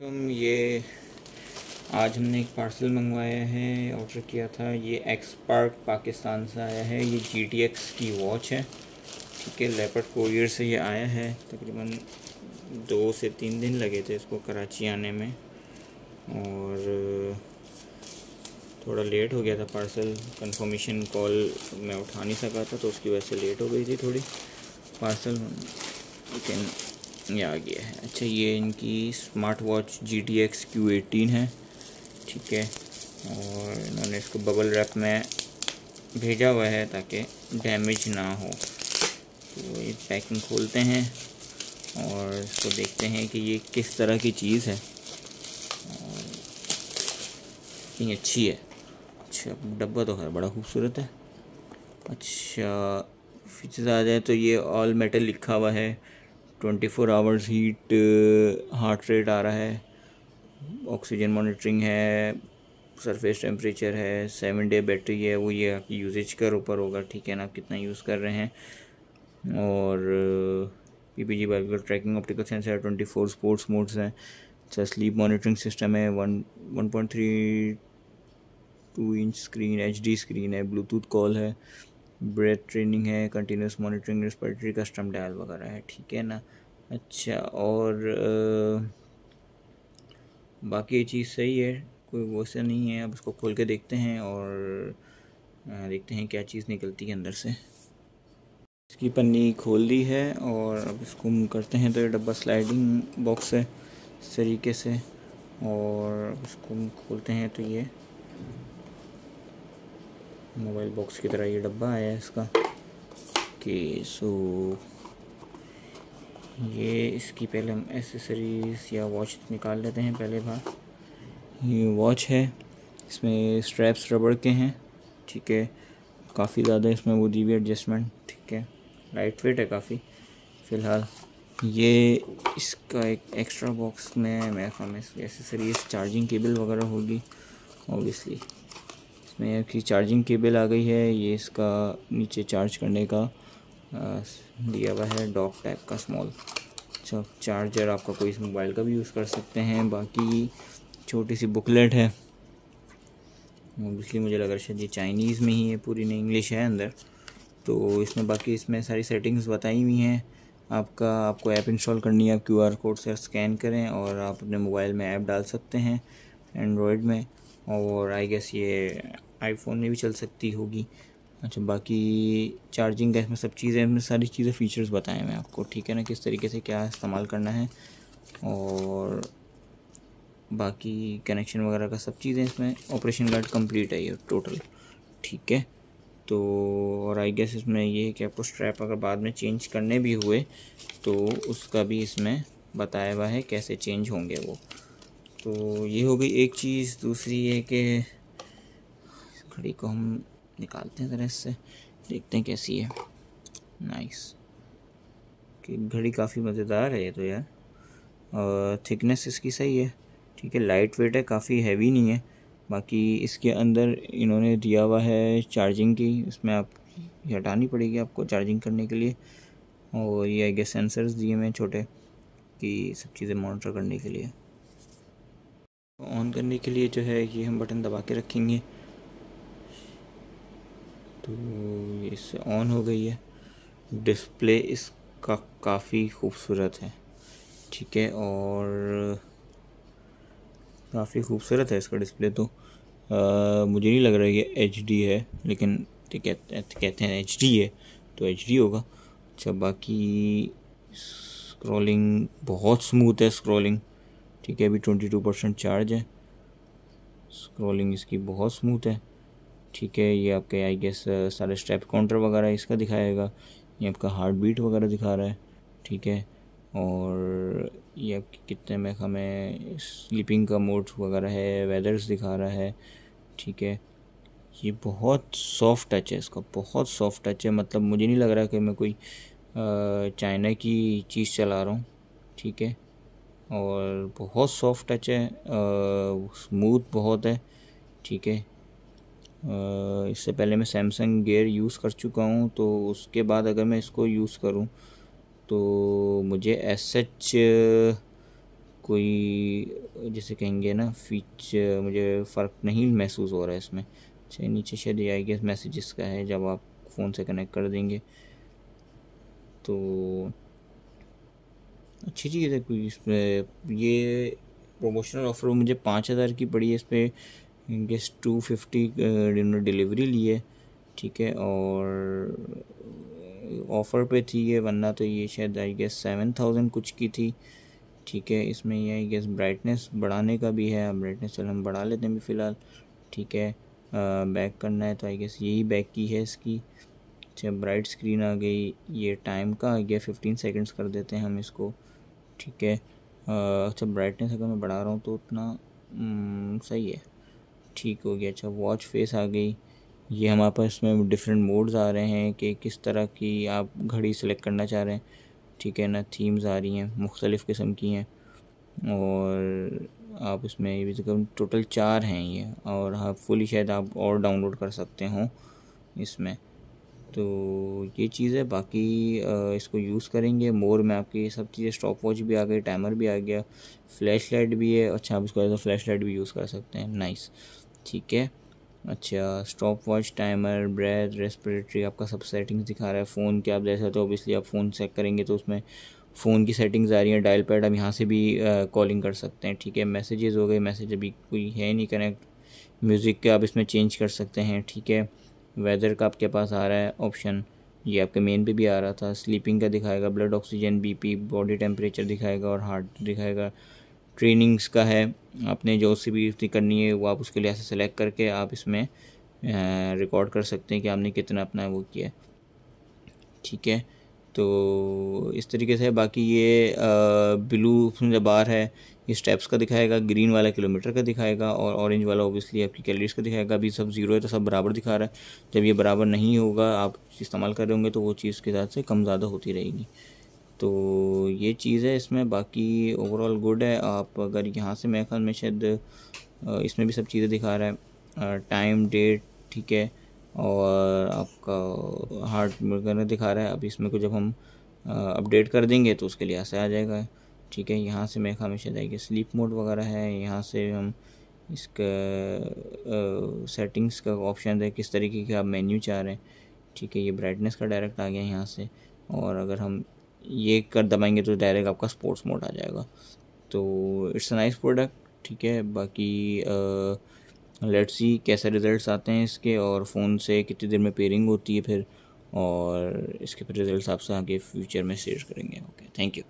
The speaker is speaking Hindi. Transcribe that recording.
हम ये आज हमने एक पार्सल मंगवाया है ऑर्डर किया था। ये एक्सपार्क पाकिस्तान से आया है। ये जी टी एक्स की वॉच है। ठीक है लेपर्ड कोरियर से ये आया है। तकरीबन दो से तीन दिन लगे थे इसको कराची आने में। और, थोड़ा लेट हो गया था पार्सल कंफर्मेशन कॉल मैं उठा नहीं सका था तो उसकी वजह से लेट हो गई थी थोड़ी। पार्सल लेकिन ये आ गया है। अच्छा ये इनकी smart watch G T X Q eighteen है, ठीक है। और इन्होंने इसको बबल रैप में भेजा हुआ है ताकि डैमेज ना हो। तो ये पैकिंग खोलते हैं और इसको देखते हैं कि ये किस तरह की चीज़ है। और कितनी अच्छी है। अच्छा डब्बा तो है बड़ा खूबसूरत है। अच्छा फीचर्स आ जाए तो ये ऑल मेटल लिखा हुआ है। Twenty four hours heat heart rate आ रहा है, ऑक्सीजन मॉनिटरिंग है, सरफेस टेम्परेचर है, सेवन डे बैटरी है, वो ये आपकी यूजेज कर ऊपर होगा, ठीक है ना आप कितना यूज़ कर रहे हैं। और P P G Bible tracking optical sensor twenty four sports modes हैं अच्छा स्लीप मॉनिटरिंग सिस्टम है one one point three two inch screen H D screen है ब्लूटूथ कॉल है ब्रेथ ट्रेनिंग है continuous monitoring respiratory custom dial वगैरह है ठीक है ना? अच्छा और आ, बाकी ये चीज़ सही है कोई वो से नहीं है अब इसको खोल के देखते हैं और आ, देखते हैं क्या चीज़ निकलती है अंदर से। इसकी पन्नी खोल दी है और अब इसको हम करते हैं तो ये डब्बा स्लाइडिंग बॉक्स है इस तरीके से और इसको खोलते हैं तो ये। मोबाइल बॉक्स की तरह ये डब्बा आया है इसका। कि सो ये इसकी पहले हम एसेसरीज या वॉच निकाल लेते हैं पहले बार। ये वॉच है, इसमें स्ट्रैप्स रबड़ के हैं, ठीक है। काफ़ी ज़्यादा इसमें वो दी हुई एडजस्टमेंट ठीक है। लाइट वेट है काफ़ी, फ़िलहाल। ये इसका एक एक्स्ट्रा बॉक्स में मेरे ख्याल में एसेसरीज चार्जिंग केबल वगैरह होगी ऑब्वियसली इसमें आपकी चार्जिंग केबल आ गई है, ये इसका नीचे चार्ज करने का दिया हुआ है डॉक टाइप का स्मॉल अच्छा चार्जर आपका कोई इस मोबाइल का भी यूज़ कर सकते हैं, बाकी छोटी सी बुकलेट है। ऑब्वियसली मुझे लग रहा है शायद ये चाइनीज़ में ही है, पूरी नहीं इंग्लिश है अंदर। तो इसमें बाकी इसमें सारी सेटिंग्स बताई हुई हैं। आपका, आपको ऐप इंस्टॉल करनी है, आप क्यू आर कोड से स्कैन करें और आप अपने मोबाइल में ऐप डाल सकते हैं एंड्रॉयड में। और आई गेस ये आईफोन में भी चल सकती होगी। अच्छा बाकी चार्जिंग का इसमें सब चीज़ें इसमें सारी चीज़ें फ़ीचर्स बताएँ मैं आपको, ठीक है ना? किस तरीके से क्या इस्तेमाल करना है और बाकी कनेक्शन वगैरह का सब चीज़ें इसमें ऑपरेशन गार्ड कंप्लीट है ये टोटल ठीक है? तो और आई गेस इसमें ये है कि आपको स्ट्रैप अगर बाद में चेंज करने भी हुए तो उसका भी इसमें बताया हुआ है कैसे चेंज होंगे वो। तो ये हो गई एक चीज़, दूसरी ये कि घड़ी को हम निकालते हैं ज़रा इससे। देखते हैं कैसी है। नाइस कि घड़ी काफ़ी मज़ेदार है ये तो यार। और थिकनेस इसकी सही है। ठीक है लाइट वेट है, काफ़ी हैवी नहीं है। बाकी इसके अंदर इन्होंने दिया हुआ है चार्जिंग की। इसमें आप हटानी पड़ेगी आपको चार्जिंग करने के लिए। और ये आई सेंसर्स दिए हुए छोटे कि सब चीज़ें मॉनिटर करने के लिए। ऑन करने के लिए जो है ये हम बटन दबा के रखेंगे। तो इससे ऑन हो गई है। डिस्प्ले इसका काफ़ी खूबसूरत है। ठीक है और काफ़ी खूबसूरत है इसका डिस्प्ले तो। आ, मुझे नहीं लग रहा है ये एच डी है लेकिन कहते हैं एच डी है तो एच डी होगा। अच्छा बाकी स्क्रॉलिंग बहुत स्मूथ है स्क्रॉलिंग ठीक है अभी ट्वेंटी टू परसेंट चार्ज है। स्क्रॉलिंग इसकी बहुत स्मूथ है। ठीक है, ये आपके आई गेस सारे स्टेप काउंटर वगैरह इसका दिखाएगा। ये आपका हार्ट बीट वगैरह दिखा रहा है, ठीक है। और ये आपके कितने में हमें स्लीपिंग का मोड वगैरह है वेदर्स दिखा रहा है, ठीक है। ये बहुत सॉफ्ट टच है इसका, बहुत सॉफ्ट टच है। मतलब मुझे नहीं लग रहा कि मैं कोई चाइना की चीज़ चला रहा हूँ, ठीक है। और बहुत सॉफ्ट टच है स्मूथ बहुत है, ठीक है। इससे पहले मैं सैमसंग गेयर यूज़ कर चुका हूँ तो उसके बाद अगर मैं इसको यूज़ करूँ तो मुझे एस एच कोई जैसे कहेंगे ना फीच मुझे फ़र्क नहीं महसूस हो रहा है इसमें। अच्छा नीचे शायद ये आएगी मैसेजेस का है, जब आप फ़ोन से कनेक्ट कर देंगे। तो अच्छी चीज़ है कोई इसमें, ये प्रमोशनल ऑफ़र मुझे पाँच हज़ार की पड़ी है इस पर गेस टू फिफ्टी डिलीवरी ली है ठीक है और ऑफ़र पे थी ये वरना तो ये शायद आई गेस सेवन थाउज़ेंड कुछ की थी ठीक है इसमें ये आई गेस ब्राइटनेस बढ़ाने का भी है ब्राइटनेस चलो हम बढ़ा लेते हैं अभी फ़िलहाल ठीक है बैक करना है तो आई गेस यही बैक की है इसकी अच्छा ब्राइट स्क्रीन आ गई ये टाइम का आ गया फिफ्टीन सेकेंड्स कर देते हैं हम इसको ठीक है अच्छा ब्राइटनेस अगर मैं बढ़ा रहा हूँ तो उतना हम्म, सही है। ठीक हो गया। अच्छा वॉच फेस आ गई। ये हमारे पास इसमें डिफरेंट मोड्स आ रहे हैं कि किस तरह की आप घड़ी सेलेक्ट करना चाह रहे हैं। ठीक है ना थीम्स आ रही हैं, मुख्तलिफ़ किस्म की हैं। और आप इसमें ये टोटल चार हैं ये, और हाँ फुली शायद आप और डाउनलोड कर सकते हो इसमें। तो ये चीज़ है बाकी इसको यूज़ करेंगे। मोर में आपकी सब चीज़ें स्टॉप वॉच भी आ गई टाइमर भी आ गया फ्लैश लाइट भी है। अच्छा आप इसको फ्लैश लाइट भी यूज़ कर सकते हैं। नाइस ठीक है। अच्छा stop watch timer breath respiratory आपका सब सेटिंग्स दिखा रहा है। फ़ोन के आप जैसे तो ऑब्वियसली आप फ़ोन चेक करेंगे तो उसमें फ़ोन की सेटिंग्स आ रही हैं। डायल पैड आप यहाँ से भी कॉलिंग कर सकते हैं, ठीक है। मैसेजेस हो गए मैसेज अभी कोई है नहीं कनेक्ट म्यूज़िक के आप इसमें चेंज कर सकते हैं, ठीक है। वेदर का आपके पास आ रहा है ऑप्शन ये आपके मेन पे भी आ रहा था। स्लीपिंग का दिखाएगा blood oxygen BP body temperature दिखाएगा और हार्ट दिखाएगा। ट्रेनिंग्स का है, आपने जो सी भी करनी है, वो आप उसके लिए ऐसे सेलेक्ट करके आप इसमें रिकॉर्ड कर सकते हैं कि आपने कितना अपना वो किया है। ठीक है? तो इस तरीके से बाकी ये ब्लू जब बार है, ये स्टेप्स का दिखाएगा ग्रीन वाला किलोमीटर का दिखाएगा और ऑरेंज वाला ओबियसली आपकी कैलोरीज का दिखाएगा। अभी सब ज़ीरो है तो सब बराबर दिखा रहा है। जब ये बराबर नहीं होगा, आप इस्तेमाल कर रहे होंगे तो वो चीज़ के साथ से कम ज़्यादा होती रहेगी। तो ये चीज़ है, इसमें बाकी ओवरऑल गुड है। आप अगर यहाँ से मेरे ख्याल में शायद इसमें भी सब चीज़ें दिखा रहा है। टाइम डेट ठीक है। और आपका हार्ट वगैरह दिखा रहा है। अब इसमें को जब हम अपडेट कर देंगे तो उसके लिए ऐसे आ जाएगा। ठीक है, यहाँ से मेरे ख्याल में शायद आएगी स्लीप मोड वगैरह है। यहाँ से हम इसका सेटिंग्स का ऑप्शन है किस तरीके के आप मेन्यू चाह रहे हैं। ठीक है, ये ब्राइटनेस का डायरेक्ट आ गया यहाँ से। और अगर हम ये कर दबाएँगे तो डायरेक्ट आपका स्पोर्ट्स मोड आ जाएगा। तो इट्स अ नाइस प्रोडक्ट ठीक है? बाकी लेट्स सी कैसे रिज़ल्ट्स आते हैं इसके और फ़ोन से कितनी देर में पेयरिंग होती है फिर और इसके फिर रिज़ल्ट आपसे आगे फ्यूचर में शेयर करेंगे। Okay thank you